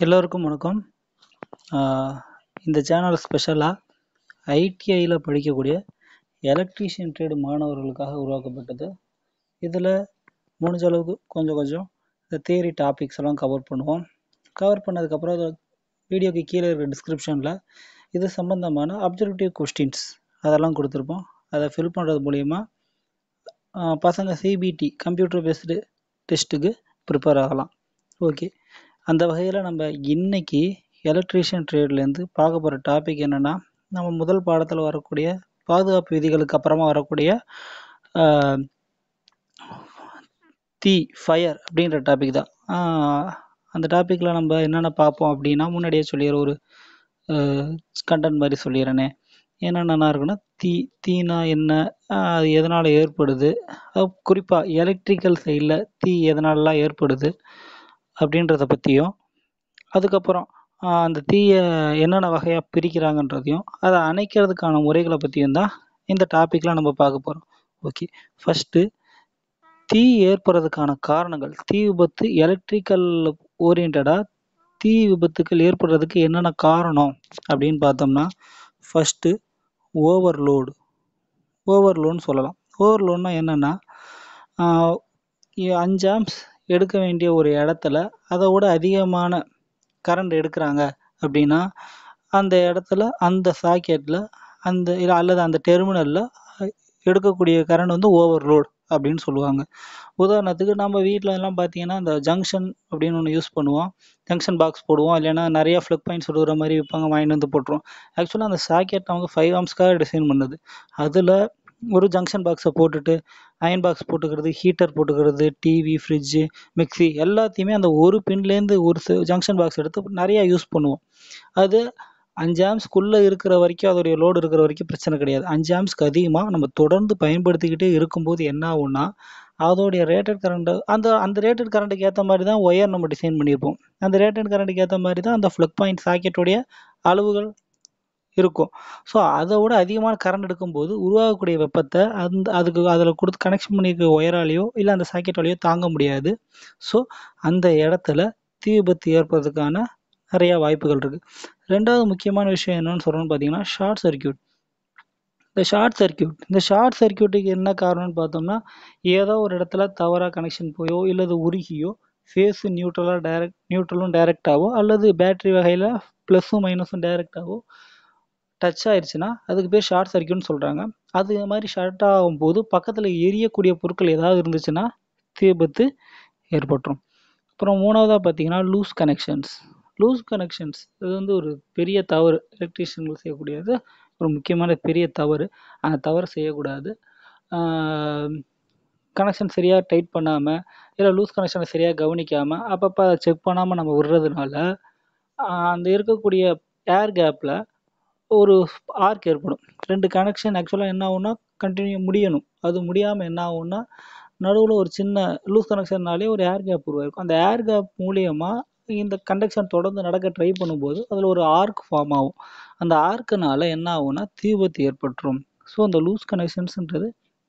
எல்லோருக்கும் வணக்கம். இந்த சேனல் ஸ்பெஷலாக ஐடிஐயில் படிக்கக்கூடிய எலக்ட்ரீஷியன் ட்ரேடு மாணவர்களுக்காக உருவாக்கப்பட்டது. இதில் முடிஞ்ச அளவுக்கு கொஞ்சம் கொஞ்சம் இந்த தியரி டாபிக்ஸ் எல்லாம் கவர் பண்ணுவோம். கவர் பண்ணதுக்கப்புறம் வீடியோக்கு கீழே இருக்கிற டிஸ்கிரிப்ஷனில் இது சம்மந்தமான அப்ஜெக்டிவ் கொஸ்டின்ஸ் அதெல்லாம் கொடுத்துருப்போம். அதை ஃபில் பண்ணுறது மூலிமா பசங்க சிபிடி கம்ப்யூட்டர் பேஸ்டு டெஸ்ட்டுக்கு ப்ரிப்பேர் ஆகலாம். ஓகே அந்த வகையில் நம்ம இன்னைக்கு எலக்ட்ரீஷியன் ட்ரேட்லேருந்து பார்க்க போகிற டாபிக் என்னென்னா நம்ம முதல் பாடத்தில் வரக்கூடிய பாதுகாப்பு விதிகளுக்கு அப்புறமா வரக்கூடிய தீ ஃபயர் அப்படின்ற டாபிக் தான். அந்த டாப்பிக்கில் நம்ம என்னென்ன பார்ப்போம் அப்படின்னா முன்னாடியே சொல்லிடுற ஒரு கண்டென்ட் மாதிரி சொல்லிடுறேனே. என்னென்னா இருக்குன்னா தீ தீனா என்ன அது எதனால் ஏற்படுது? குறிப்பாக எலக்ட்ரிக்கல் சைடில் தீ எதனாலலாம் ஏற்படுது? அப்படின்றத பற்றியும் அதுக்கப்புறம் அந்த தீயை என்னென்ன வகையாக பிரிக்கிறாங்கன்றதையும் அதை அணைக்கிறதுக்கான முறைகளை பற்றியும் தான் இந்த டாப்பிக்கில் நம்ம பார்க்க போகிறோம் ஓகே ஃபஸ்ட்டு தீ ஏற்படுறதுக்கான காரணங்கள். தீ விபத்து எலக்ட்ரிக்கல் ஓரியன்டாக தீ விபத்துக்கள் ஏற்படுறதுக்கு என்னென்ன காரணம்? அப்படின்னு பார்த்தோம்னா ஃபஸ்ட்டு ஓவர்லோடு ஓவர்லோடுன்னு சொல்லலாம். ஓவர்லோடுனா என்னென்னா அஞ்சு ஆம்ஸ் எடுக்க வேண்டிய ஒரு இடத்துல அதை விட அதிகமான கரண்ட் எடுக்கிறாங்க அப்படின்னா அந்த இடத்துல அந்த சாக்கெட்டில் அந்த இல்லை அல்லது அந்த டெர்மினலில் எடுக்கக்கூடிய கரண்ட் வந்து ஓவர்லோட் அப்படின்னு சொல்லுவாங்க. உதாரணத்துக்கு நம்ம வீட்டிலலாம் எல்லாம் பார்த்தீங்கன்னா இந்த ஜங்ஷன் அப்படின்னு ஒன்று யூஸ் பண்ணுவோம். ஜங்ஷன் பாக்ஸ் போடுவோம். இல்லைன்னா நிறைய ஃப்ளக் பாயிண்ட்ஸ் விடுற மாதிரி விற்பாங்க வாங்கிட்டு வந்து போட்டுருவோம். ஆக்சுவலாக அந்த சாக்கெட் அவங்க ஃபைவ் ஆம்ஸ்க்காக டிசைன் பண்ணுது. அதில் ஒரு ஜங்ஷன் பாக்ஸை போட்டுட்டு அயன் பாக்ஸ் போட்டுக்கிறது ஹீட்டர் போட்டுக்கிறது டிவி ஃப்ரிட்ஜு மிக்ஸி எல்லாத்தையுமே அந்த ஒரு பின்லேருந்து ஒரு ஜங்ஷன் பாக்ஸ் எடுத்து நிறையா யூஸ் பண்ணுவோம். அது அஞ்சு ஆம்ஸ்க்குள்ளே இருக்கிற வரைக்கும் அதோடைய லோடு இருக்கிற வரைக்கும் பிரச்சனை கிடையாது. அஞ்சு ஆம்ஸ்க்கு அதிகமாக நம்ம தொடர்ந்து பயன்படுத்திக்கிட்டே இருக்கும்போது என்ன ஆகும்னா அதோடைய ரேட்டட் கரண்ட்டு அந்த அந்த ரேட்டட் கரண்ட்டுக்கு ஏற்ற மாதிரி தான் ஒயர் நம்ம டிசைன் பண்ணியிருப்போம். அந்த ரேட்டட் கரண்ட்டுக்கு ஏற்ற மாதிரி தான் அந்த ஃப்ளக் பாயிண்ட் சாக்கெட்டுடைய அளவுகள் இருக்கும். ஸோ அதை விட அதிகமான கரண்ட் எடுக்கும்போது உருவாகக்கூடிய வெப்பத்தை அந்த அதுக்கு அதில் கொடுத்து கனெக்ஷன் பண்ணியிருக்க ஒயராலேயோ இல்லை அந்த சாக்கெட்டாலேயோ தாங்க முடியாது. ஸோ அந்த இடத்துல தீ விபத்து ஏற்படுறதுக்கான நிறையா வாய்ப்புகள் இருக்குது ரெண்டாவது முக்கியமான விஷயம் என்னன்னு சொல்கிறோன்னு பார்த்தீங்கன்னா ஷார்ட் சர்க்யூட் இந்த ஷார்ட் சர்க்யூட் இந்த ஷார்ட் சர்க்யூட்டுக்கு என்ன காரணம்னு பார்த்தோம்னா ஏதோ ஒரு இடத்துல தவறாக கனெக்ஷன் போயோ இல்லை உருகியோ ஃபேஸு நியூட்ரலாக டைரக்ட் நியூட்ரலும் டைரெக்டாகவோ அல்லது பேட்டரி வகையில் ப்ளஸ்ஸும் மைனஸும் டைரெக்டாகவோ டச் ஆயிடுச்சுன்னா அதுக்கு பேர் ஷார்ட் சர்க்யூட்னு சொல்கிறாங்க அது மாதிரி ஷார்ட் ஆகும்போது பக்கத்தில் எரியக்கூடிய பொருட்கள் ஏதாவது இருந்துச்சுன்னா தீ விபத்து ஏற்பட்டுரும். அப்புறம் மூணாவதாக பார்த்தீங்கன்னா லூஸ் கனெக்ஷன்ஸ் லூஸ் கனெக்ஷன்ஸ் இது வந்து ஒரு பெரிய தவறு. எலக்ட்ரீஷியன்கள் செய்யக்கூடியது ஒரு முக்கியமான பெரிய தவறு. அந்த தவறு செய்யக்கூடாது. கனெக்ஷன் சரியாக டைட் பண்ணாமல் இல்லை லூஸ் கனெக்ஷனை சரியாக கவனிக்காமல் அப்பப்போ அதை செக் பண்ணாமல் நம்ம விடுறதுனால அந்த இருக்கக்கூடிய ஏர் கேப்பில் ஒரு ஆர்க் ஏற்படும். ரெண்டு கனெக்ஷன் ஆக்சுவலாக என்ன ஆகும்னா கண்டினியூ முடியணும். அது முடியாமல் என்ன ஆகும்னா நடுவில் ஒரு சின்ன லூஸ் கனெக்ஷன்னாலே ஒரு ஏர் கேப் உருவாயிருக்கும். அந்த ஏர் கேப் மூலியமாக இந்த கண்டக்ஷன் தொடர்ந்து நடக்க ட்ரை பண்ணும்போது அதில் ஒரு ஆர்க் ஃபார்ம் ஆகும். அந்த ஆர்க்குனால என்ன ஆகும்னா தீ விபத்து ஏற்பட்டுரும். ஸோ அந்த லூஸ் கனெக்ஷன்ஸ்ன்றது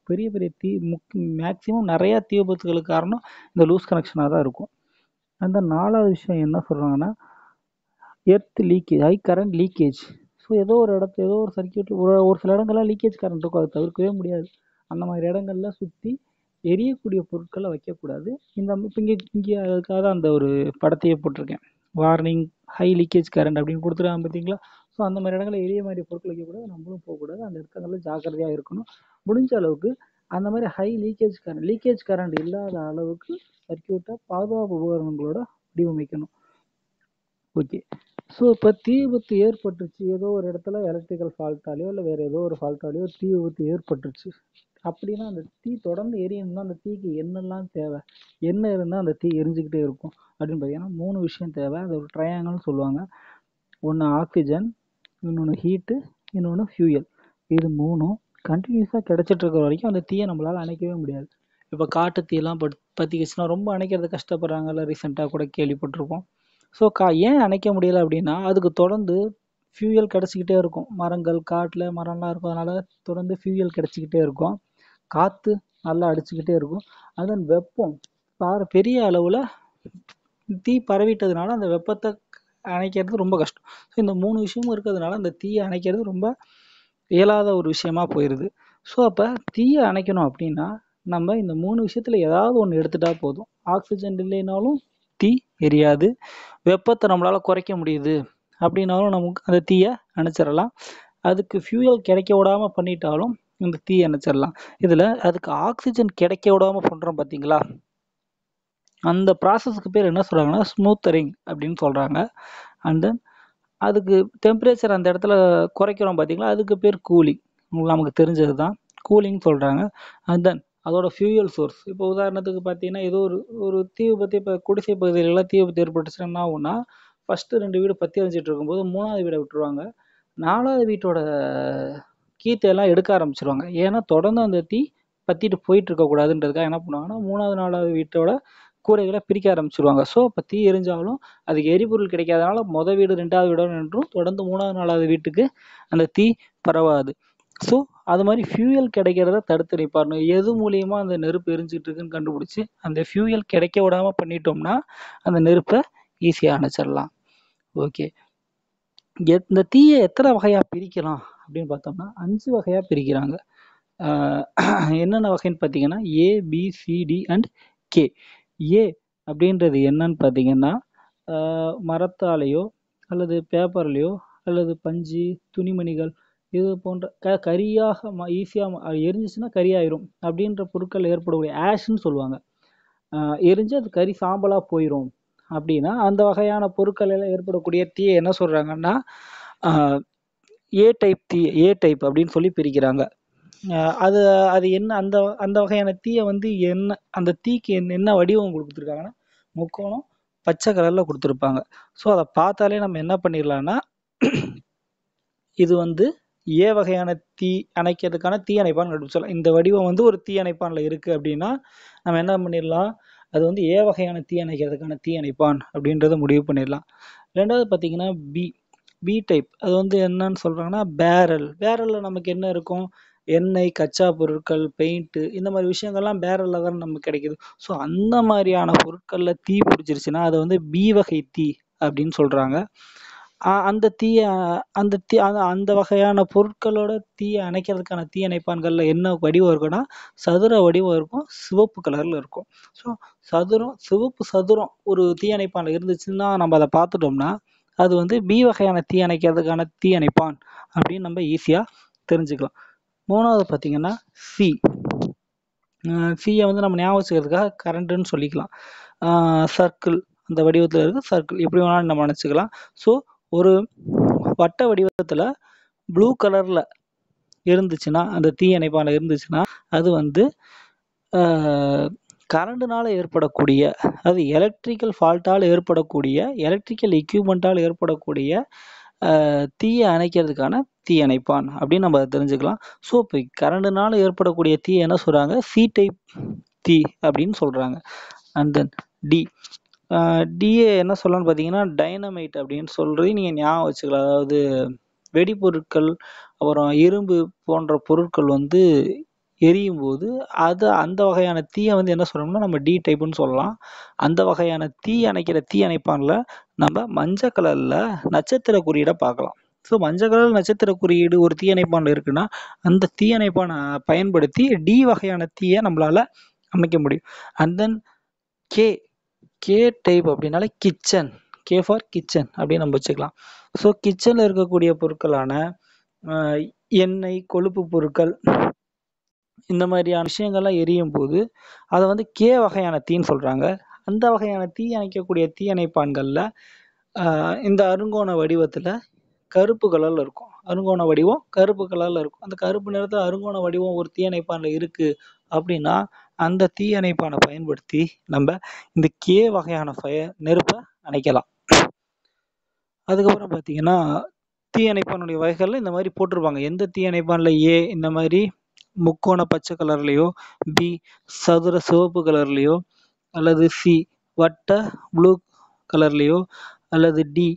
பெரிய பெரிய தீ முக் மேக்ஸிமம் நிறையா தீ விபத்துகளுக்கு காரணம் இந்த லூஸ் கனெக்ஷனாக தான் இருக்கும். அந்த நாலாவது விஷயம் என்ன சொல்கிறாங்கன்னா earth leakage high current leakage so ஏதோ ஒரு இடத்து ஏதோ ஒரு சர்க்கியூட் ஒரு ஒரு சில இடங்கள்லாம் லீக்கேஜ் கரண்ட் இருக்கும். அதை தவிர்க்கவே முடியாது. அந்த மாதிரி இடங்கள்ல சுற்றி எரியக்கூடிய பொருட்களை வைக்கக்கூடாது. இந்த இப்போ இங்கே இங்கே அதுக்காக தான் அந்த ஒரு படத்தையே போட்டிருக்கேன். வார்னிங் ஹை லீக்கேஜ் கரண்ட் அப்படின்னு கொடுத்துருக்காங்க பார்த்தீங்களா? ஸோ அந்த மாதிரி இடங்களில் எரிய மாதிரி பொருட்கள் வைக்கக்கூடாது. நம்மளும் போகக்கூடாது. அந்த இடத்துல ஜாக்கிரதையாக இருக்கணும். முடிஞ்ச அளவுக்கு அந்த மாதிரி high leakage current leakage current இல்லாத அளவுக்கு சர்க்கியூட்டை பாதுகாப்பு உபகரணங்களோட வடிவமைக்கணும். ஓகே ஸோ இப்போ தீ விபத்து ஏற்பட்டுருச்சு. ஏதோ ஒரு இடத்துல எலக்ட்ரிக்கல் ஃபால்ட்டாலேயோ இல்லை வேறு ஏதோ ஒரு ஃபால்ட்டாலேயோ தீ விபத்து ஏற்பட்டுருச்சு. அப்படின்னா அந்த தீ தொடர்ந்து எரியணும்னா அந்த தீக்கு என்னெல்லாம் தேவை? என்ன இருந்தால் அந்த தீ எரிஞ்சுக்கிட்டே இருக்கும்? அப்படின்னு பார்த்தீங்கன்னா மூணு விஷயம் தேவை. அது ஒரு ட்ரையாங்கல்னு சொல்லுவாங்க. ஒன்று ஆக்சிஜன் இன்னொன்று ஹீட்டு இன்னொன்று ஃபியூயல் இது மூணும் கண்டினியூஸாக கிடச்சிட்டு இருக்கிற வரைக்கும் அந்த தீயை நம்மளால் அணைக்கவே முடியாது. இப்போ காட்டு தீயெல்லாம் பத் பற்றிக்கிச்சுன்னா ரொம்ப அணைக்கிறது கஷ்டப்படுறாங்கல்ல ரீசெண்டாக கூட கேள்விப்பட்டிருப்போம். ஸோ கா ஏன் அணைக்க முடியல அப்படின்னா அதுக்கு தொடர்ந்து ஃபியூயல் கிடச்சிக்கிட்டே இருக்கும். மரங்கள் காட்டில் மரம்லாம் இருக்கும். அதனால் தொடர்ந்து ஃபியூயல் கிடச்சிக்கிட்டே இருக்கும். காற்று நல்லா அடிச்சுக்கிட்டே இருக்கும். அதன் வெப்பம் பார பெரிய அளவில் தீ பரவிட்டதுனால அந்த வெப்பத்தை அணைக்கிறது ரொம்ப கஷ்டம். ஸோ இந்த மூணு விஷயமும் இருக்கிறதுனால அந்த தீயை அணைக்கிறது ரொம்ப இயலாத ஒரு விஷயமா போயிடுது ஸோ அப்போ தீயை அணைக்கணும் அப்படின்னா நம்ம இந்த மூணு விஷயத்தில் ஏதாவது ஒன்று எடுத்துட்டா போதும். ஆக்சிஜன் இல்லைனாலும் தீ எரியாது. வெப்பத்தை நம்மளால் குறைக்க முடியுது. அப்படின்னாலும் நமக்கு அந்த தீயை அணைச்சிடலாம். அதுக்கு ஃபியூயல் கிடைக்க விடாமல் பண்ணிட்டாலும் இந்த தீ அணைச்சிடலாம். இதில் அதுக்கு ஆக்சிஜன் கிடைக்க விடாமல் பண்ணுறோம் பார்த்தீங்களா? அந்த ப்ராசஸ்க்கு பேர் என்ன சொல்கிறாங்கன்னா ஸ்மூத்தரிங் அப்படின்னு சொல்கிறாங்க அண்ட் தென் அதுக்கு டெம்பரேச்சர் அந்த இடத்துல குறைக்கிறோம் பார்த்தீங்களா? அதுக்கு பேர் கூலிங் நமக்கு தெரிஞ்சது தான் கூலிங் சொல்கிறாங்க அண்ட் தென் அதோட ஃபியூயல் சோர்ஸ் இப்போ உதாரணத்துக்கு பார்த்தீங்கன்னா ஏதோ ஒரு ஒரு தீ விபத்து இப்போ குடிசை பகுதிகளெலாம் தீ விபத்து ஏற்பட்டுச்சுன்னா என்ன ஆகும்னா ஃபஸ்ட்டு ரெண்டு வீடு பற்றி எரிஞ்சிட்டு இருக்கும்போது மூணாவது வீடை விட்டுருவாங்க. நாலாவது வீட்டோட கீத்தையெல்லாம் எடுக்க ஆரம்பிச்சிருவாங்க. ஏன்னா தொடர்ந்து அந்த தீ பற்றிட்டு போயிட்டு இருக்கக்கூடாதுன்றதுக்காக என்ன பண்ணுவாங்கன்னா மூணாவது நாலாவது வீட்டோட கூரைகளை பிரிக்க ஆரம்பிச்சிருவாங்க. ஸோ அப்போ தீ எரிஞ்சாலும் அதுக்கு எரிபொருள் கிடைக்காதனால மொதல் வீடு ரெண்டாவது வீடோட நின்றும் தொடர்ந்து மூணாவது நாலாவது வீட்டுக்கு அந்த தீ பரவாது. ஸோ அது மாதிரி ஃபியூயல் கிடைக்கிறத தடுத்து நிப்பாட்டணும் எது மூலியமாக அந்த நெருப்பு எரிஞ்சிட்டு இருக்குன்னு கண்டுபிடிச்சி அந்த ஃபியூயல் கிடைக்க விடாமல் பண்ணிட்டோம்னா அந்த நெருப்பை ஈஸியாக அணைச்சிடலாம். ஓகே இந்த தீயை எத்தனை வகையாக பிரிக்கலாம் அப்படின்னு பார்த்தோம்னா அஞ்சு வகையாக பிரிக்கிறாங்க. என்னென்ன வகைன்னு பார்த்தீங்கன்னா A B C D and K A அப்படின்றது என்னன்னு பார்த்தீங்கன்னா மரத்தாலேயோ அல்லது பேப்பர்லேயோ அல்லது பஞ்சு துணிமணிகள் இது போன்ற க கரியாக ம ஈஸியாக எரிஞ்சிச்சுன்னா கரியாயிரும். அப்படின்ற பொருட்கள் ஏற்படக்கூடிய ஆஷ்ன்னு சொல்லுவாங்க. எரிஞ்சு அது கறி சாம்பலாக போயிடும் அப்படின்னா அந்த வகையான பொருட்கள் எல்லாம் ஏற்படக்கூடிய தீயை என்ன சொல்கிறாங்கன்னா ஏ டைப் தீ ஏ டைப் அப்படின்னு சொல்லி பிரிக்கிறாங்க. அது அது என்ன அந்த அந்த வகையான தீயை வந்து என்ன அந்த தீக்கு என்ன என்ன வடிவம் கொடுத்துருக்காங்கன்னா முக்கோணம் பச்சை கலரில் கொடுத்துருப்பாங்க. ஸோ அதை பார்த்தாலே நம்ம என்ன பண்ணிடலான்னா இது வந்து ஏ வகையான தீ அணைக்கிறதுக்கான தீ அணைப்பான் கண்டுபிடிச்சலாம் இந்த வடிவம் வந்து ஒரு தீ அணைப்பானில் இருக்குது அப்படின்னா நம்ம என்ன பண்ணிடலாம்? அது வந்து ஏ வகையான தீ அணைக்கிறதுக்கான தீ அணைப்பான் அப்படின்றத முடிவு பண்ணிடலாம். ரெண்டாவது பார்த்தீங்கன்னா பி பி டைப் அது வந்து என்னன்னு சொல்கிறாங்கன்னா பேரல் பேரலில் நமக்கு என்ன இருக்கும்? எண்ணெய் கச்சா பொருட்கள் பெயிண்ட்டு இந்த மாதிரி விஷயங்கள்லாம் பேரலில் தான் நமக்கு கிடைக்குது. ஸோ அந்த மாதிரியான பொருட்களில் தீ பிடிச்சிருச்சுன்னா அதை வந்து பி வகை தீ அப்படின்னு சொல்கிறாங்க அந்த தீயை அந்த தீ அந்த அந்த வகையான பொருட்களோட தீயை அணைக்கிறதுக்கான தீ அணைப்பான்களில் என்ன வடிவம் இருக்குன்னா சதுர வடிவம் இருக்கும் சிவப்பு கலரில் இருக்கும். ஸோ சதுரம் சிவப்பு சதுரம் ஒரு தீ இருந்துச்சுன்னா நம்ம அதை பார்த்துட்டோம்னா அது வந்து பி வகையான தீ அணைக்கிறதுக்கான தீ அணைப்பான் அப்படின்னு நம்ம ஈஸியாக தெரிஞ்சுக்கலாம். மூணாவது பார்த்தீங்கன்னா சி சியை வந்து நம்ம ஞாபகம் வச்சுக்கிறதுக்காக கரண்ட்டுன்னு சொல்லிக்கலாம். சர்க்கிள் அந்த வடிவத்தில் இருக்குது சர்க்கிள் எப்படி வேணாலும் நம்ம நினச்சிக்கலாம் ஸோ ஒரு வட்ட வடிவத்தில் ப்ளூ கலரில் இருந்துச்சுன்னா அந்த தீ இருந்துச்சுன்னா அது வந்து கரண்ட்டுனால் ஏற்படக்கூடிய அது எலக்ட்ரிக்கல் ஃபால்ட்டால் ஏற்படக்கூடிய எலக்ட்ரிக்கல் எக்யூப்மெண்ட்டால் ஏற்படக்கூடிய தீயை அணைக்கிறதுக்கான தீயணைப்பான் அப்படின்னு நம்ம அதை தெரிஞ்சுக்கலாம். ஸோ இப்போ கரண்ட்டுனால ஏற்படக்கூடிய தீ என்ன சொல்கிறாங்க சி டைப் தீ அப்படின்னு சொல்கிறாங்க அண்ட் தென் டி டிஏ என்ன சொல்லலாம்னு பார்த்தீங்கன்னா டைனமைட் அப்படின்னு சொல்கிறது நீங்கள் ஞாபகம் வச்சுக்கலாம். அதாவது வெடிப்பொருட்கள் அப்புறம் இரும்பு போன்ற பொருட்கள் வந்து எரியும் போது அது அந்த வகையான தீயை வந்து என்ன சொல்லணும்னா நம்ம டி டைப்புன்னு சொல்லலாம். அந்த வகையான தீ அணைக்கிற தீ அணைப்பான்ல நம்ம மஞ்சள் கலரில் நட்சத்திர குறியீடை பார்க்கலாம். ஸோ மஞ்சள் கலர் நட்சத்திர குறியீடு ஒரு தீயணைப்பான் இருக்குன்னா அந்த தீயணைப்பானை பயன்படுத்தி டி வகையான தீயை நம்மளால் அமைக்க முடியும். And then K K type அப்படின்னால கிச்சன் கே ஃபார் கிச்சன் அப்படின்னு நம்ம வச்சுக்கலாம். ஸோ கிச்சனில் இருக்கக்கூடிய பொருட்களான எண்ணெய் கொழுப்பு பொருட்கள் இந்த மாதிரியான விஷயங்கள்லாம் எரியும் போது அதை வந்து கே வகையான தீன்னு சொல்கிறாங்க அந்த வகையான தீ அணைக்கக்கூடிய தீயணைப்பான்களில் இந்த அருங்கோண வடிவத்தில் கருப்பு கலரில் இருக்கும். அருங்கோண வடிவம் கருப்பு கலரில் இருக்கும். அந்த கருப்பு நிறத்தில் அருங்கோண வடிவம் ஒரு தீயணைப்பானில் இருக்குது அப்படின்னா அந்த தீயணைப்பான பயன்படுத்தி நம்ம இந்த கே வகையான ஃபய நெருப்பை அணைக்கலாம். அதுக்கப்புறம் பார்த்தீங்கன்னா தீயணைப்பானுடைய வகைகளில் இந்த மாதிரி போட்டிருப்பாங்க. எந்த தீயணைப்பானில் ஏ இந்த மாதிரி முக்கோண பச்சை கலர்லேயோ பி சதுர சிவப்பு கலர்லேயோ அல்லது சி வட்ட ப்ளூ கலர்லேயோ அல்லது டி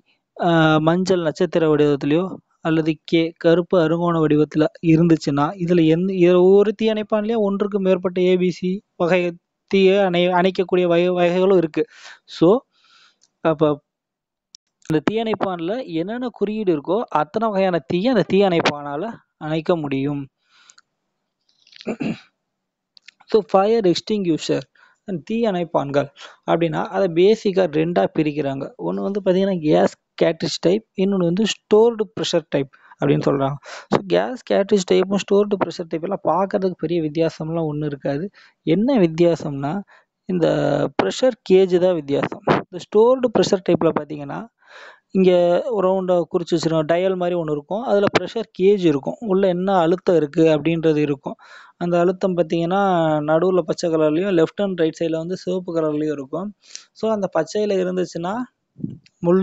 மஞ்சள் நட்சத்திர வடிவத்துலேயோ அல்லது கே கருப்பு அருங்கோண வடிவத்தில் இருந்துச்சுன்னா இதில் எந்த ஒரு தீ அணைப்பான்லேயே ஒன்றுக்கு மேற்பட்ட ஏபிசி வகை தீயை அணை அணைக்கக்கூடிய வகை வகைகளும் இருக்குது ஸோ அப்போ அந்த தீயணைப்பானில் என்னென்ன குறியீடு இருக்கோ அத்தனை வகையான தீயை அந்த தீயணைப்பானால் அணைக்க முடியும். ஸோ ஃபயர் எக்ஸ்டிங்யூஷர் தீ தீயணைப்பான்கள் அப்படின்னா அதை பேசிக்காக ரெண்டாக பிரிக்கிறாங்க. ஒன்று வந்து பார்த்திங்கன்னா கேஸ் கேட்ரிஜ் டைப் இன்னொன்று வந்து ஸ்டோர்டு ப்ரெஷர் டைப் அப்படின்னு சொல்கிறாங்க ஸோ கேஸ் கேட்ரிஜ் டைப்பும் ஸ்டோர்டு ப்ரெஷர் டைப் எல்லாம் பார்க்கறதுக்கு பெரிய வித்தியாசம்லாம் ஒன்றும் இருக்காது. என்ன வித்தியாசம்னா இந்த ப்ரெஷர் கேஜ் தான் வித்தியாசம். இந்த ஸ்டோர்டு ப்ரெஷர் டைப்பில் பார்த்தீங்கன்னா இங்கே ரவுண்டாக குறித்து வச்சுருக்கோம் டயல் மாதிரி ஒன்று இருக்கும். அதில் ப்ரெஷர் கேஜ் இருக்கும். உள்ளே என்ன அழுத்தம் இருக்குது அப்படின்றது இருக்கும். அந்த அழுத்தம் பார்த்திங்கன்னா நடுவில் பச்சை கலர்லேயும் லெஃப்ட் அண்ட் ரைட் சைடில் வந்து சிவப்பு கலர்லேயும் இருக்கும். ஸோ அந்த பச்சையில் இருந்துச்சுன்னா முள்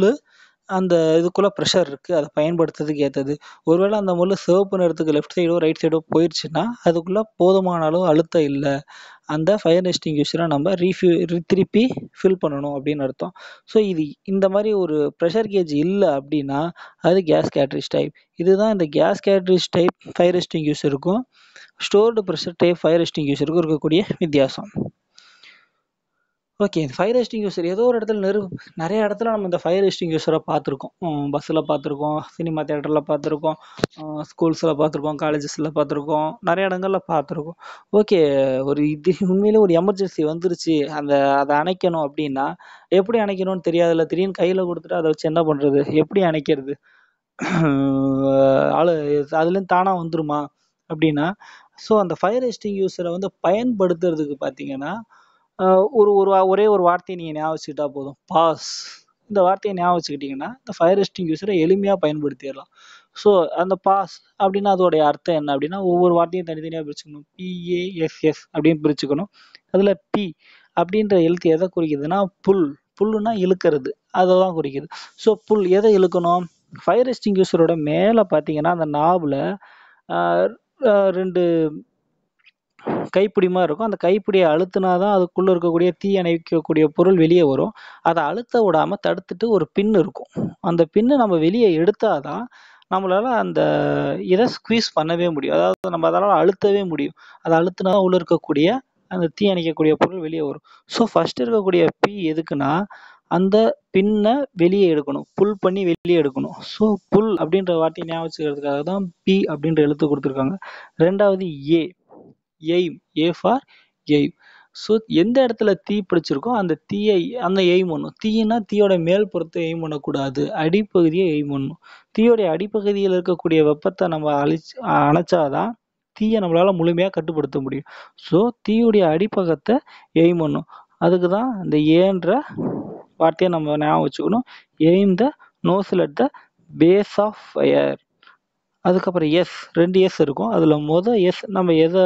அந்த இதுக்குள்ளே ப்ரெஷர் இருக்குது அதை பயன்படுத்துறதுக்கு ஏற்றது ஒருவேளை அந்த முள் சிவப்பு நிறத்துக்கு லெஃப்ட் சைடோ ரைட் சைடோ போயிடுச்சுன்னா அதுக்குள்ளே போதுமான அளவு அழுத்தம் இல்லை. அந்த ஃபயர் எக்ஸ்டிங்யூஷரை நம்ம ரீஃபியூ திருப்பி ஃபில் பண்ணணும் அப்படின்னு அர்த்தம். ஸோ இது இந்த மாதிரி ஒரு ப்ரெஷர் கேஜ் இல்லை அப்படின்னா அது கேஸ் கேட்ரிஜ் டைப் இதுதான் இந்த கேஸ் கேட்ரிஜ் டைப் ஃபயர் எக்ஸ்டிங்யூஷருக்கும் ஸ்டோர்டு ப்ரெஷர் டைப் ஃபயர் எக்ஸ்டிங்யூஷருக்கும் இருக்கக்கூடிய வித்தியாசம். ஓகே ஃபயர் எக்ஸ்டிங்யூஷர் ஏதோ ஒரு இடத்துல நெரு நிறைய இடத்துல நம்ம இந்த ஃபயர் எக்ஸ்டிங்யூஷரை பார்த்துருக்கோம். பஸ்ஸில் பார்த்துருக்கோம் சினிமா தேட்டரில் பார்த்துருக்கோம் ஸ்கூல்ஸில் பார்த்துருக்கோம் காலேஜஸில் பார்த்துருக்கோம் நிறைய இடங்களில் பார்த்துருக்கோம். ஓகே ஒரு இது உண்மையிலே ஒரு எமர்ஜென்சி வந்துருச்சு. அந்த அதை அணைக்கணும் அப்படின்னா எப்படி அணைக்கணும்னு தெரியாதுல்ல. திடீர்னு கையில் கொடுத்துட்டு அதை வச்சு என்ன பண்ணுறது எப்படி அணைக்கிறது? ஆளு அதுலேருந்து தானாக வந்துருமா? அப்படின்னா ஸோ அந்த ஃபயர் எக்ஸ்டிங்யூஷரை வந்து பயன்படுத்துறதுக்கு பார்த்தீங்கன்னா ஒரு ஒரு ஒரே ஒரு வார்த்தையை நீங்கள் ஞாபகம் வச்சுக்கிட்டா போதும். பாஸ். இந்த வார்த்தையை ஞாபகம் வச்சுக்கிட்டிங்கன்னா இந்த ஃபயர் எக்ஸ்டிங்யூஷரை எளிமையாக பயன்படுத்திடலாம். ஸோ அந்த பாஸ் அப்படின்னா அதோடைய அர்த்தம் என்ன அப்படின்னா ஒவ்வொரு வார்த்தையும் தனித்தனியாக பிரிச்சுக்கணும். பிஏஎஸ்எஸ் அப்படின்னு பிரிச்சுக்கணும். அதில் பி அப்படின்ற எழுத்து எதை குறிக்குதுன்னா புல். புல்லுன்னா இழுக்கிறது. அதை தான் குறிக்குது. ஸோ புல் எதை இழுக்கணும்? ஃபயர் எக்ஸ்டிங்யூஷரோட மேலே பார்த்தீங்கன்னா அந்த நாவில் ரெண்டு கைப்பிடி மாதிரி இருக்கும். அந்த கைப்பிடியை அழுத்தினா தான் அதுக்குள்ளே இருக்கக்கூடிய தீ அணைக்கக்கூடிய பொருள் வெளியே வரும். அதை அழுத்த விடாமல் தடுத்துட்டு ஒரு பின் இருக்கும். அந்த பின்னு நம்ம வெளியே எடுத்தால் தான் நம்மளால் அந்த இதை ஸ்குவீஸ் பண்ணவே முடியும். அதாவது நம்ம அதனால் அழுத்தவே முடியும். அதை அழுத்தினா உள்ளே இருக்கக்கூடிய அந்த தீ அணைக்கக்கூடிய பொருள் வெளியே வரும். ஸோ ஃபஸ்ட்டு இருக்கக்கூடிய பி எதுக்குன்னா அந்த பின்னை வெளியே எடுக்கணும். புல் பண்ணி வெளியே எடுக்கணும். ஸோ புல் அப்படின்ற வார்த்தையை ஞாபகம் வச்சுக்கிறதுக்காக தான் பி அப்படின்ற எழுத்து கொடுத்துருக்காங்க. ரெண்டாவது A aim A for aim so எந்த இடத்துல தீ பிடிச்சிருக்கோ அந்த தீயை அந்த எய்ம் பண்ணும். தீயினா தீயோட மேல் புறத்தை எய்ம் பண்ணக்கூடாது. அடிப்பகுதியை எய்ம் பண்ணணும் தீயோடைய அடிப்பகுதியில் இருக்கக்கூடிய வெப்பத்தை நம்ம அழிச்சு அணைச்சாதான் தீயை நம்மளால் முழுமையாக கட்டுப்படுத்த முடியும். ஸோ தீயுடைய அடிப்பகத்தை எய்ம் பண்ணும். அதுக்கு தான் இந்த ஏன்ற வார்த்தையை நம்ம ஞாபகம் வச்சுக்கணும். Aim the nozzle at the base of fire அதுக்கப்புறம் எஸ் ரெண்டு எஸ் இருக்கும். அதில் மொதல் எஸ் நம்ம எதை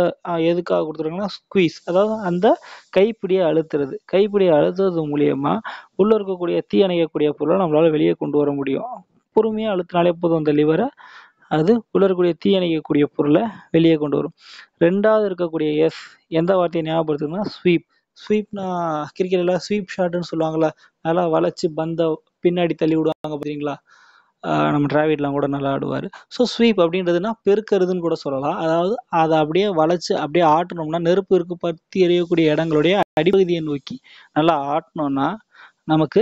எதுக்காக கொடுத்துருக்கோங்கன்னா ஸ்குவீஸ் அதாவது அந்த கைப்பிடியை அழுத்துறது. கைப்பிடியை அழுத்துறது மூலியமா உள்ளே இருக்கக்கூடிய தீ அணைக்கக்கூடிய பொருளை நம்மளால் வெளியே கொண்டு வர முடியும். பொறுமையாக அழுத்தினாலே போதும் அந்த லிவரை அது உள்ளே இருக்கக்கூடிய தீ அணைக்கக்கூடிய பொருளை வெளியே கொண்டு வரும். ரெண்டாவது இருக்கக்கூடிய எஸ் எந்த வார்த்தையை ஞாபகப்படுத்துனா ஸ்வீப் ஸ்வீப்னா கிரிக்கெட்டில் ஸ்வீப் ஷாட்டுன்னு சொல்லுவாங்களா நல்லா வளைச்சி பந்தை பின்னாடி தள்ளி விடுவாங்க பார்த்தீங்களா நம்ம டிராவிட்லாம் கூட நல்லா ஆடுவார். ஸோ ஸ்வீப் அப்படின்றதுனா பெருக்கிறதுன்னு கூட சொல்லலாம். அதாவது அதை அப்படியே வளைச்சி அப்படியே ஆட்டணும்னா நெருப்பு இருக்கு பற்றி எறியக்கூடிய இடங்களுடைய அடிப்பகுதியை நோக்கி நல்லா ஆட்டினோம்னா நமக்கு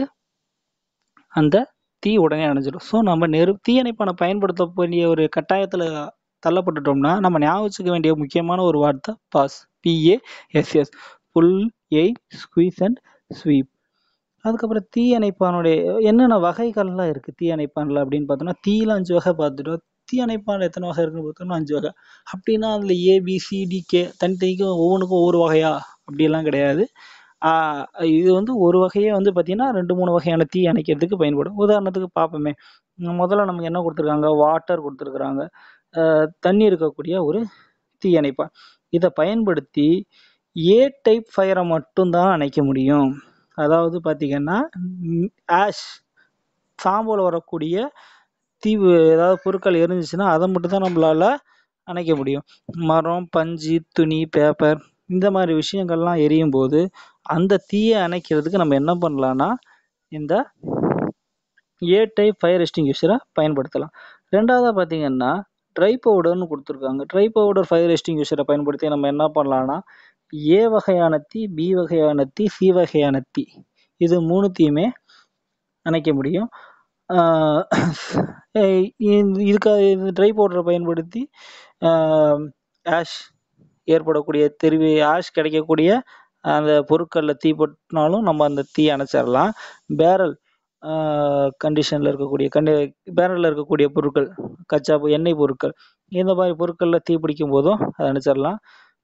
அந்த தீ உடனே அணைஞ்சிடும் ஸோ நம்ம நெரு தீயணைப்பானை பயன்படுத்த வேண்டிய ஒரு கட்டாயத்தில் தள்ளப்பட்டுட்டோம்னா நம்ம ஞாபகம் வேண்டிய முக்கியமான ஒரு வார்த்தை pass P A S S pull aim squeeze and sweep அதுக்கப்புறம் தீயணைப்பானுடைய என்னென்ன வகைகள்லாம் இருக்குது தீயணைப்பானில் அப்படின்னு பார்த்தோம்னா தீயில அஞ்சு வகை பார்த்துட்டோம். தீ அணைப்பானில் எத்தனை வகை இருக்குன்னு பார்த்தோம்னா அஞ்சு வகை. அப்படின்னா அதில் ஏபிசிடிகே தனித்தனிக்கும் ஒவ்வொன்றுக்கும் ஒவ்வொரு வகையா? அப்படிலாம் கிடையாது. இது வந்து ஒரு வகையே வந்து பார்த்திங்கன்னா ரெண்டு மூணு வகையான தீ அணைக்கிறதுக்கு பயன்படும். உதாரணத்துக்கு பார்ப்போமே. முதல்ல நமக்கு என்ன கொடுத்துருக்காங்க? வாட்டர் கொடுத்துருக்குறாங்க. தண்ணி இருக்கக்கூடிய ஒரு தீ அணைப்பான் இதை பயன்படுத்தி ஏ டைப் ஃபயரை மட்டும்தான் அணைக்க முடியும். அதாவது பார்த்திங்கன்னா ஆஷ் சாம்பல் வரக்கூடிய தீவு ஏதாவது பொருட்கள் இருந்துச்சுன்னா அதை மட்டும் தான் நம்மளால் அணைக்க முடியும். மரம் பஞ்சு துணி பேப்பர் இந்த மாதிரி விஷயங்கள்லாம் எரியும் போது அந்த தீயை அணைக்கிறதுக்கு நம்ம என்ன பண்ணலான்னா இந்த ஏ டைப் ஃபயர் எஸ்டிங்யூஷரை பயன்படுத்தலாம். ரெண்டாவதாக பார்த்தீங்கன்னா ட்ரை பவுடர்னு கொடுத்துருக்காங்க. ட்ரை பவுடர் ஃபயர் எஸ்டிங்யூஷரை பயன்படுத்தி நம்ம என்ன பண்ணலான்னா ஏ வகையான தீ பி வகையான தீ சி வகையான தீ. இது மூணுத்தையுமே அணைக்க முடியும். இதுக்காக இது ட்ரை பவுடரை பயன்படுத்தி ஆஷ் ஏற்படக்கூடிய தெரிவு ஆஷ் கிடைக்கக்கூடிய அந்த பொருட்களில் தீப்பட்டினாலும் நம்ம அந்த தீயை அணைச்சிடலாம். பேரல் கண்டிஷனில் இருக்கக்கூடிய கண்டி பேரலில் இருக்கக்கூடிய பொருட்கள் கச்சா எண்ணெய் பொருட்கள் இந்த மாதிரி பொருட்களில் தீ பிடிக்கும் போதும் அதை அணைச்சிடலாம்.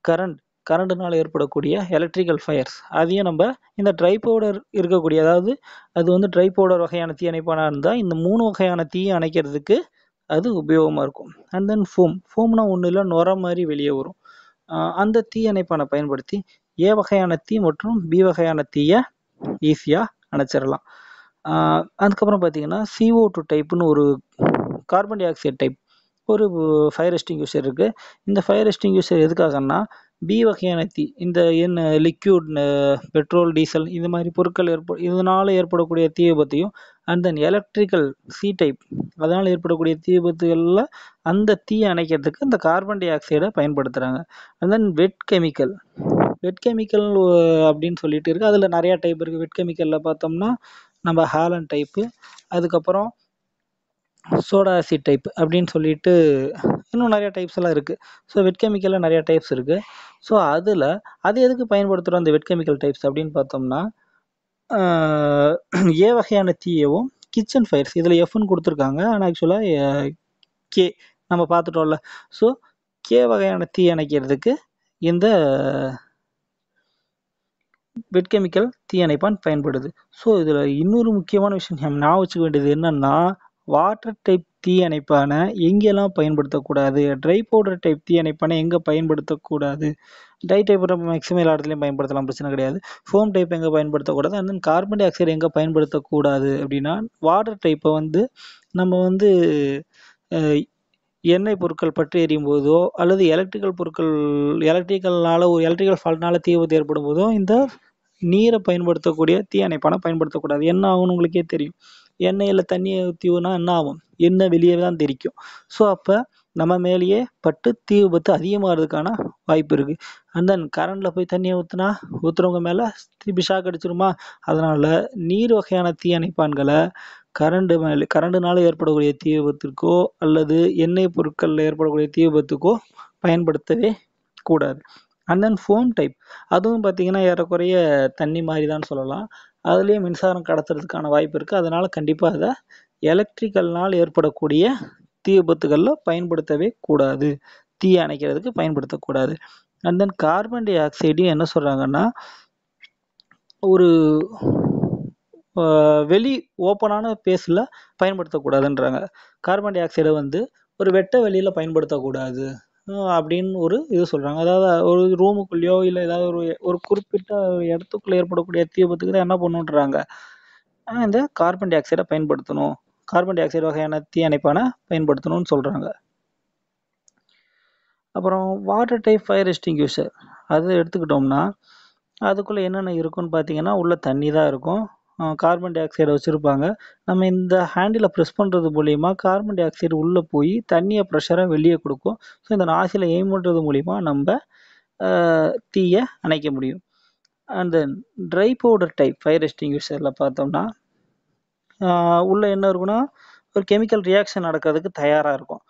கரண்ட் கரண்ட்டுனால் ஏற்படக்கூடிய எலக்ட்ரிக்கல் ஃபயர்ஸ் அதையும் நம்ம இந்த ட்ரை பவுடர் இருக்கக்கூடிய அதாவது அது வந்து ட்ரை பவுடர் வகையான தீ அணைப்பானா இருந்தால் இந்த மூணு வகையான தீயை அணைக்கிறதுக்கு அது உபயோகமாக இருக்கும். அண்ட் தென் ஃபோம் ஃபோம்னா ஒன்றும் இல்லை நுர மாதிரி வெளியே வரும். அந்த தீ அணைப்பானை பயன்படுத்தி ஏ வகையான தீ மற்றும் பி வகையான தீயை ஈஸியாக அணைச்சிடலாம். அதுக்கப்புறம் பார்த்தீங்கன்னா சிஓ டூ டைப்புன்னு ஒரு கார்பன் டை ஆக்சைடு டைப் ஒரு ஃபயர் எஸ்டிங்யூஷர் இருக்குது இந்த ஃபயர் எஸ்டிங்யூஷர் எதுக்காகன்னா பி வகையான தீ இந்த என்ன லிக்யூட் பெட்ரோல் டீசல் இந்த மாதிரி பொருட்கள் ஏற்ப இதனால் ஏற்படக்கூடிய தீ விபத்தையும் and then electrical C type அதனால் ஏற்படக்கூடிய தீ விபத்துகளில் அந்த தீயை அணைக்கிறதுக்கு இந்த கார்பன் டை ஆக்சைடை பயன்படுத்துகிறாங்க and then wet chemical wet chemical அப்படின்னு சொல்லிட்டு இருக்குது அதில் நிறையா டைப் இருக்குது வெட் கெமிக்கலில் பார்த்தோம்னா நம்ம ஹாலன் டைப்பு அதுக்கப்புறம் சோடா ஆசிட் டைப் அப்படின்னு சொல்லிட்டு இன்னும் நிறைய டைப்ஸ் எல்லாம் இருக்குது ஸோ வெட் கெமிக்கலில் நிறைய டைப்ஸ் இருக்குது ஸோ அதில் அது எதுக்கு பயன்படுத்துகிறோம் அந்த வெட் கெமிக்கல் டைப்ஸ் அப்படின்னு பார்த்தோம்னா ஏ வகையான தீயவும் கிச்சன் ஃபயர்ஸ் இதில் எஃப்னு கொடுத்துருக்காங்க. ஆனால் ஆக்சுவலாக கே நம்ம பார்த்துட்டோம்ல. ஸோ கே வகையான தீ அணைக்கிறதுக்கு இந்த வெட் கெமிக்கல் தீயணைப்பான் பயன்படுது. ஸோ இதில் இன்னொரு முக்கியமான விஷயம் நம்ம ஞாபகம் வச்சுக்க வேண்டியது என்னன்னா வாட்டர் டைப் தீயணைப்பானை எங்கெல்லாம் பயன்படுத்தக்கூடாது? ட்ரை பவுடர் டைப் தீயணைப்பானை எங்கே பயன்படுத்தக்கூடாது? ட்ரை டைப் நம்ம மேக்ஸிமம் எல்லா இடத்துலையும் பயன்படுத்தலாம் பிரச்சனை கிடையாது. ஃபோம் டைப் எங்கே பயன்படுத்தக்கூடாது? And then carbon dioxide எங்கே பயன்படுத்தக்கூடாது? அப்படின்னா வாட்டர் டைப்பை வந்து நம்ம வந்து எண்ணெய் பொருட்கள் பற்றி எரியும் போதோ அல்லது எலக்ட்ரிக்கல் பொருட்கள் எலக்ட்ரிக்கல்னால ஒரு எலக்ட்ரிக்கல் ஃபால்ட்னால தீ விபத்து ஏற்படும் போதோ இந்த நீரை பயன்படுத்தக்கூடிய தீயணைப்பானை பயன்படுத்தக்கூடாது. என்ன ஆகும்னு உங்களுக்கே தெரியும். எண்ணெயில் தண்ணியை ஊற்றினா என்ன ஆகும்? எண்ணெய் வெளியே தான் தெரிக்கும் ஸோ அப்போ நம்ம மேலேயே பட்டு தீ விபத்து அதிகமாகிறதுக்கான வாய்ப்பு இருக்குது அண்ட் தென் கரண்டில் போய் தண்ணியை ஊற்றுனா ஊற்றுறவங்க மேலே திருப்பி ஷாக் அடிச்சிருமா? அதனால் நீர் வகையான தீயணைப்பான்களை கரண்டு மேலே கரண்டுனால ஏற்படக்கூடிய தீ விபத்திற்கோ அல்லது எண்ணெய் பொருட்களில் ஏற்படக்கூடிய தீ விபத்துக்கோ பயன்படுத்தவே கூடாது. அண்ட் தென் ஃபோம் டைப் அதுவும் பார்த்தீங்கன்னா ஏறக்குறைய தண்ணி மாதிரி தான் சொல்லலாம். அதுலேயும் மின்சாரம் கடத்துறதுக்கான வாய்ப்பு இருக்குது அதனால் கண்டிப்பாக அதை எலக்ட்ரிக்கல்னால் ஏற்படக்கூடிய தீ விபத்துகளில் பயன்படுத்தவே கூடாது. தீ அணைக்கிறதுக்கு பயன்படுத்தக்கூடாது அண்ட் தென் கார்பன் டை ஆக்சைடையும் என்ன சொல்கிறாங்கன்னா ஒரு வெளி ஓப்பனான பேஸில் பயன்படுத்தக்கூடாதுன்றாங்க கார்பன் டை ஆக்சைடை வந்து ஒரு வெட்ட வெளியில் பயன்படுத்தக்கூடாது அப்படின்னு ஒரு இது சொல்கிறாங்க அதாவது ஒரு ரூமுக்குள்ளேயோ இல்லை ஏதாவது ஒரு ஒரு குறிப்பிட்ட இடத்துக்குள்ளே ஏற்படக்கூடிய தீ விபத்துக்கு தான் என்ன பண்ணுன்றாங்க? இந்த கார்பன் டை ஆக்சைடை பயன்படுத்தணும். கார்பன் டை ஆக்சைடு வகையான தீ அணைப்பான பயன்படுத்தணும்னு சொல்கிறாங்க அப்புறம் வாட்டர் டைப் ஃபயர் எஸ்டிங்யூஷர் அது எடுத்துக்கிட்டோம்னா அதுக்குள்ளே என்னென்ன இருக்குன்னு பார்த்தீங்கன்னா உள்ள தண்ணி தான் இருக்கும். கார்பன் டை ஆக்சைடை வச்சுருப்பாங்க. நம்ம இந்த ஹேண்டில் ப்ரெஸ் பண்ணுறது மூலிமா கார்பன் டை ஆக்சைடு உள்ளே போய் தண்ணியை ப்ரெஷராக வெளியே கொடுக்கும். ஸோ இந்த நாசியில் எய்ம் பண்ணுறது மூலிமா நம்ம தீயை அணைக்க முடியும். And then dry powder type fire எஸ்டிங்யூஷரில் பார்த்தோம்னா உள்ளே என்ன இருக்குன்னா ஒரு கெமிக்கல் ரியாக்ஷன் நடக்கிறதுக்கு தயாராக இருக்கும்.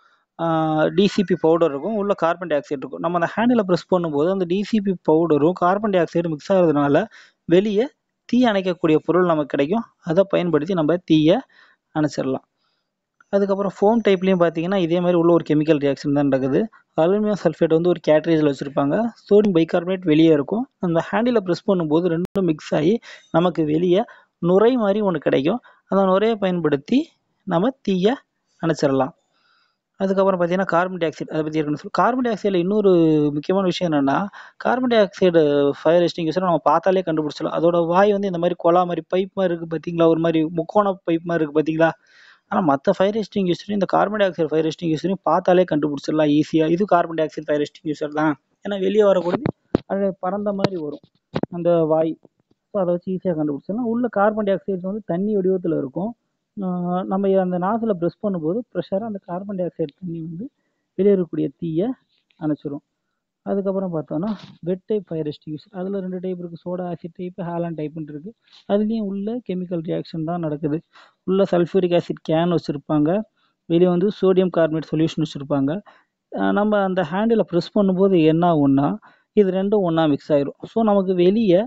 டிசிபி பவுடர் இருக்கும். உள்ள கார்பன் டை ஆக்சைடு இருக்கும். நம்ம அந்த ஹேண்டில் ப்ரெஸ் பண்ணும்போது அந்த டிசிபி பவுடரும் கார்பன் டை ஆக்சைடு மிக்ஸ் ஆகிறதுனால வெளியே தீ அணைக்கக்கூடிய பொருள் நமக்கு கிடைக்கும். அதை பயன்படுத்தி நம்ம தீயை அணைச்சிடலாம். அதுக்கப்புறம் ஃபோம் டைப்லேயும் பார்த்தீங்கன்னா இதே மாதிரி உள்ள ஒரு கெமிக்கல் ரியாக்ஷன் தான் நடக்குது. அலுமினியம் சல்ஃபேட் வந்து ஒரு கேட்ரேஜில் வச்சுருப்பாங்க. சோடியம் பைகார்பனேட் வெளியே இருக்கும். அந்த ஹேண்டில் ப்ரெஸ் பண்ணும்போது ரெண்டும் மிக்ஸ் ஆகி நமக்கு வெளியே நுரை மாதிரி ஒன்று கிடைக்கும். அந்த நுரையை பயன்படுத்தி நம்ம தீயை அணைச்சிடலாம். அதுக்கப்புறம் பார்த்தீங்கன்னா கார்பன் டை ஆக்சைடு அதை பற்றி இருக்குன்னு சொல்லி கார்பன் டை ஆக்சைடில் இன்னொரு முக்கியமான விஷயம் என்னென்னா carbon dioxide fire extinguisher நம்ம பார்த்தாலே கண்டுபிடிச்சிடலாம். அதோட வாய் வந்து இந்த மாதிரி கொலா மாதிரி பைப் மாதிரி இருக்குது பார்த்தீங்களா ஒரு மாதிரி முக்கோண பைப் மாதிரி இருக்குது பார்த்தீங்களா ஆனால் மற்ற ஃபயர் எஸ்டிங்யூஷரையும் இந்த கார்பன் டை ஆக்சைடு ஃபயர் எஸ்டிங்யூஷரையும் பார்த்தாலே கண்டுபிடிச்சிடலாம் ஈஸியாக இது carbon dioxide fire extinguisher தான். ஏன்னா வெளியே வரக்கூடாது அது பறந்த மாதிரி வரும் அந்த வாய். ஸோ அதை வச்சு ஈஸியாக கண்டுபிடிச்சிடலாம். உள்ள கார்பன் டை ஆக்சைடு வந்து தண்ணி வடிவத்தில் இருக்கும். ஆஹ் நம்ம அந்த நாசில் ப்ரெஸ் பண்ணும்போது ப்ரெஷராக அந்த கார்பன் டை ஆக்சைடு தண்ணி வந்து வெளியேறக்கூடிய தீயை அணைச்சிரும். அதுக்கப்புறம் பார்த்தோன்னா வெட் டைப் ஃபயர் எக்ஸ்டிங்யூஷர் அதில் ரெண்டு டைப் இருக்குது சோடா ஆசிட் டைப் ஹாலன் டைப்னு இருக்குது அதுலேயும் உள்ள கெமிக்கல் ரியாக்ஷன் தான் நடக்குது. உள்ள சல்ஃபூரிக் ஆசிட் கேன் வச்சுருப்பாங்க. வெளியே வந்து சோடியம் கார்பனேட் சொல்யூஷன் வச்சுருப்பாங்க. நம்ம அந்த ஹேண்டில் ப்ரெஸ் பண்ணும்போது என்ன ஆகும்னா இது ரெண்டும் ஒன்றா மிக்ஸ் ஆயிரும். ஸோ நமக்கு வெளியே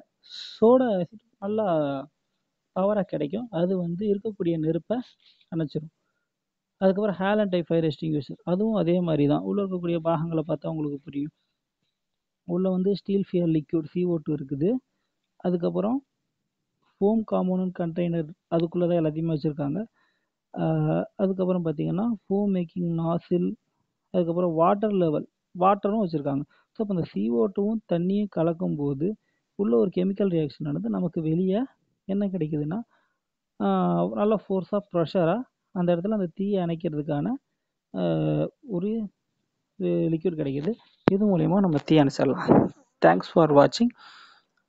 சோடா ஆசிட் நல்லா பவராக கிடைக்கும். அது வந்து இருக்கக்கூடிய நெருப்பை அணைச்சிரும். அதுக்கப்புறம் ஹேலன் டைப் ஃபயர் எக்ஸ்டிங்யூஷர் அதுவும் அதே மாதிரி தான் உள்ளே இருக்கக்கூடிய பாகங்களை பார்த்தா உங்களுக்கு புரியும். உள்ளே வந்து steel fear liquid CO two இருக்குது. அதுக்கப்புறம் ஃபோம் காம்பவுண்ட் கண்டெய்னர் அதுக்குள்ளே தான் எல்லாத்தையுமே வச்சுருக்காங்க. அதுக்கப்புறம் பார்த்தீங்கன்னா ஃபோம் மேக்கிங் நாசில் அதுக்கப்புறம் வாட்டர் லெவல் வாட்டரும் வச்சுருக்காங்க. ஸோ இப்போ இந்த சிஓ டூவும் தண்ணியும் கலக்கும் போது உள்ள ஒரு கெமிக்கல் ரியாக்ஷன் நடந்து நமக்கு வெளியே என்ன கிடைக்குதுன்னா நல்ல ஃபோர்ஸாக ப்ரெஷராக அந்த இடத்துல அந்த தீயை அணைக்கிறதுக்கான ஒரு லிக்யூட் கிடைக்குது. இது மூலயமா நம்ம தீ அணைச்சிடலாம். தேங்க்ஸ் ஃபார் வாட்சிங்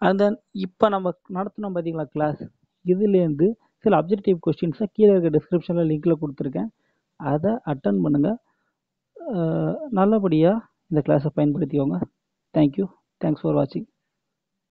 அண்ட் தென் இப்போ நம்ம நடத்தினோம் பார்த்தீங்களா கிளாஸ் இதுலேருந்து சில அப்ஜெக்டிவ் கொஸ்டின்ஸை கீழே இருக்க டிஸ்கிரிப்ஷனில் லிங்கில் கொடுத்துருக்கேன். அதை அட்டன் பண்ணுங்கள் நல்லபடியாக இந்த கிளாஸை பயன்படுத்திக்கோங்க. தேங்க்யூ தேங்க்ஸ் ஃபார் வாட்சிங்